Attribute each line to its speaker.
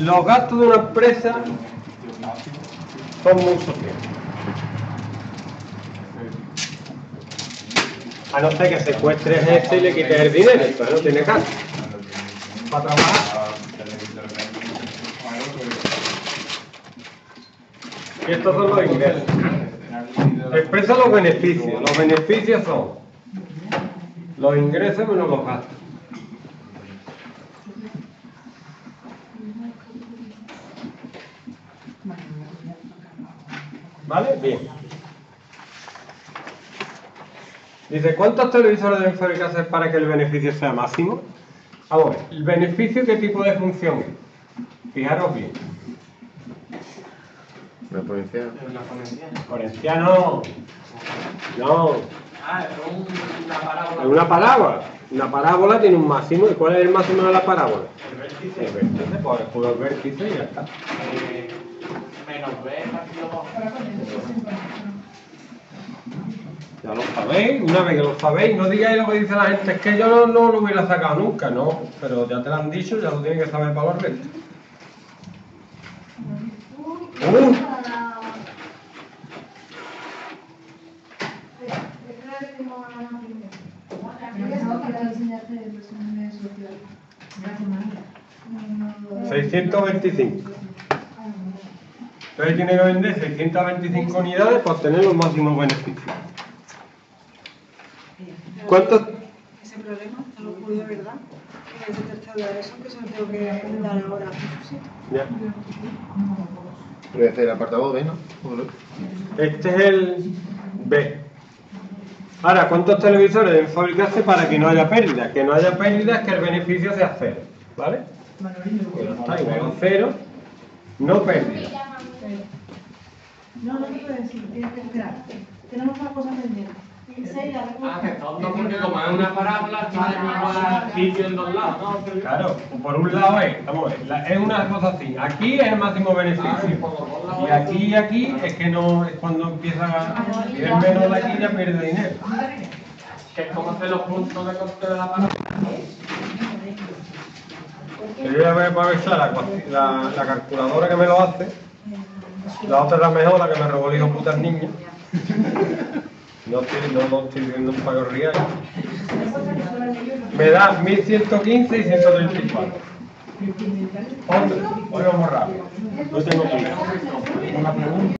Speaker 1: los gastos de una empresa son muy sociales. A no ser que secuestres este y le quites el dinero, entonces no tiene caso. Para trabajar. Y estos son los ingresos. Expresa los beneficios. Los beneficios son los ingresos menos los gastos. ¿Vale? Bien. Dice, ¿cuántos televisores deben fabricarse para que el beneficio sea máximo? Vamos a ver, ¿el beneficio qué tipo de función es? Fijaros bien.
Speaker 2: La policía.
Speaker 1: Corenciano. No.
Speaker 3: Ah, es una parábola.
Speaker 1: Es una parábola. Una parábola tiene un máximo. ¿Y cuál es el máximo de la parábola?
Speaker 3: El vértice.
Speaker 1: El vértice, pues puro vértice y ya está.
Speaker 3: eh, menos b partido 2.
Speaker 1: Ya lo sabéis, una vez que lo sabéis, no digáis lo que dice la gente, es que yo no, no lo hubiera sacado nunca, no, pero ya te lo han dicho, ya lo tienes que saber para los restos. Uh,
Speaker 4: Gracias.
Speaker 1: 625. Entonces tiene que vender 625 unidades para obtener los máximos beneficios. ¿Cuántos?
Speaker 5: Ese problema no lo pude, ¿verdad? Que es de tercero de eso, que se lo tengo que dar ahora.
Speaker 1: Ya.
Speaker 2: Pero ese es el apartado B, ¿no?
Speaker 1: Este es el B. Ahora, ¿cuántos televisores deben fabricarse para que no haya pérdida? Que no haya pérdida es que el beneficio sea cero, ¿vale? Que no está igual a cero, no pérdida.
Speaker 4: No, no te puedo decir, tienes que esperar. Tenemos una cosa pendiente. La
Speaker 3: Ah, que tonto, porque como es una parábola, en igual sitio en dos lados, ¿no?
Speaker 1: Claro, por un lado es, vamos a ver, la- es una cosa así. Aquí es el máximo beneficio. Y aquí y aquí es que no es cuando empieza a. Y el menos de aquí ya pierde dinero.
Speaker 3: Que es como hacer los puntos de coste de la parábola.
Speaker 1: Yo voy a ver para ver la, la, la calculadora que me lo hace. La otra es la mejor, la que me robó el hijo puta. No estoy, no, no estoy viendo un pago real. Me da 1115 y 134. Hombre, hoy vamos rápido. No tengo prisa.